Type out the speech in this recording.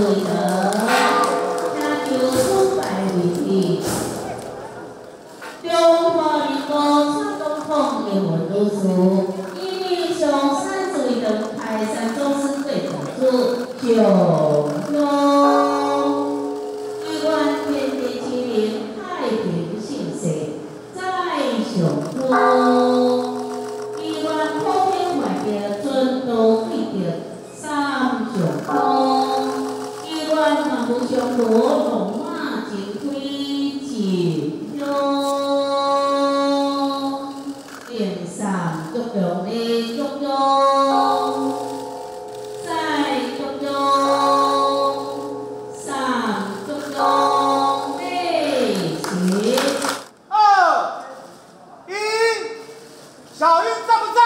为德家庭松柏为中华民国山东凤鸣文都俗英雄山之为灯台山周身被困住九州一万天地精灵太平盛世再九州一万空天外边春都一天左脚左，右胯前推前腰，点上左脚的中腰，在中腰，上中腰，立起，二一，小玉站不站？